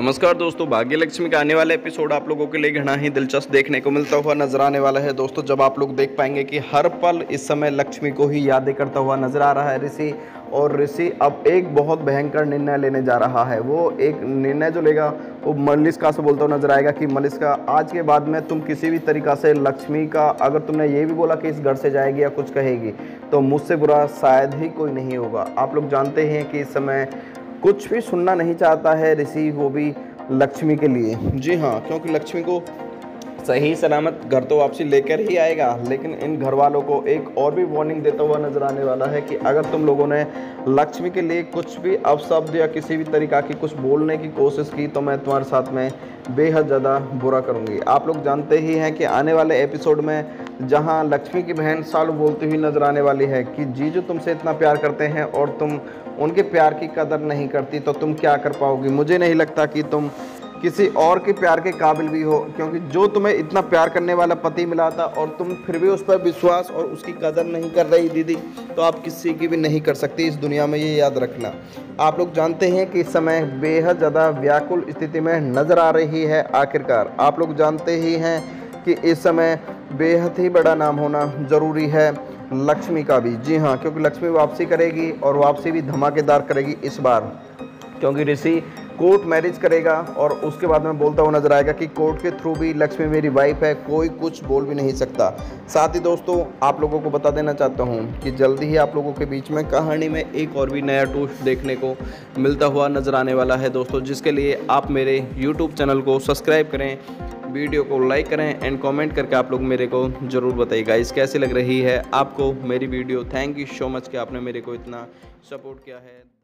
नमस्कार दोस्तों भाग्य लक्ष्मी का आने वाला एपिसोड आप लोगों के लिए घना ही दिलचस्प देखने को मिलता हुआ नज़र आने वाला है। दोस्तों, जब आप लोग देख पाएँगे कि हर पल इस समय लक्ष्मी को ही यादें करता हुआ नज़र आ रहा है ऋषि, और ऋषि अब एक बहुत भयंकर निर्णय लेने जा रहा है। वो एक निर्णय जो लेगा, वो मलिस्का से बोलता हुआ नज़र आएगा कि मलिस्का आज के बाद में तुम किसी भी तरीका से लक्ष्मी का, अगर तुमने ये भी बोला कि इस घर से जाएगी या कुछ कहेगी तो मुझसे बुरा शायद ही कोई नहीं होगा। आप लोग जानते हैं कि इस समय कुछ भी सुनना नहीं चाहता है ऋषि वो भी लक्ष्मी के लिए। जी हाँ क्योंकि लक्ष्मी को सही सलामत घर तो वापसी लेकर ही आएगा, लेकिन इन घर वालों को एक और भी वार्निंग देता हुआ नज़र आने वाला है कि अगर तुम लोगों ने लक्ष्मी के लिए कुछ भी अपशब्द या किसी भी तरीका की कुछ बोलने की कोशिश की तो मैं तुम्हारे साथ में बेहद ज़्यादा बुरा करूँगी। आप लोग जानते ही हैं कि आने वाले एपिसोड में जहाँ लक्ष्मी की बहन सालू बोलती हुई नज़र आने वाली है कि, जीजू तुमसे इतना प्यार करते हैं और तुम उनके प्यार की कदर नहीं करती तो तुम क्या कर पाओगी? मुझे नहीं लगता कि तुम किसी और के प्यार के काबिल भी हो, क्योंकि जो तुम्हें इतना प्यार करने वाला पति मिला था और तुम फिर भी उस पर विश्वास और उसकी कदर नहीं कर रही दीदी तो आप किसी की भी नहीं कर सकती इस दुनिया में ये याद रखना। आप लोग जानते हैं कि इस समय बेहद ज़्यादा व्याकुल स्थिति में नज़र आ रही है आखिरकार। आप लोग जानते ही हैं कि इस समय बेहद ही बड़ा नाम होना ज़रूरी है लक्ष्मी का भी। जी हाँ क्योंकि लक्ष्मी वापसी करेगी और वापसी भी धमाकेदार करेगी इस बार, क्योंकि ऋषि कोर्ट मैरिज करेगा और उसके बाद में बोलता हुआ नज़र आएगा कि कोर्ट के थ्रू भी लक्ष्मी मेरी वाइफ है, कोई कुछ बोल भी नहीं सकता। साथ ही दोस्तों, आप लोगों को बता देना चाहता हूँ कि जल्दी ही आप लोगों के बीच में कहानी में एक और भी नया टूस्ट देखने को मिलता हुआ नज़र आने वाला है दोस्तों, जिसके लिए आप मेरे यूट्यूब चैनल को सब्सक्राइब करें वीडियो को लाइक करें एंड कमेंट करके आप लोग मेरे को ज़रूर बताइएगा इस कैसी लग रही है आपको मेरी video thank you so much कि आपने मेरे को इतना सपोर्ट किया है।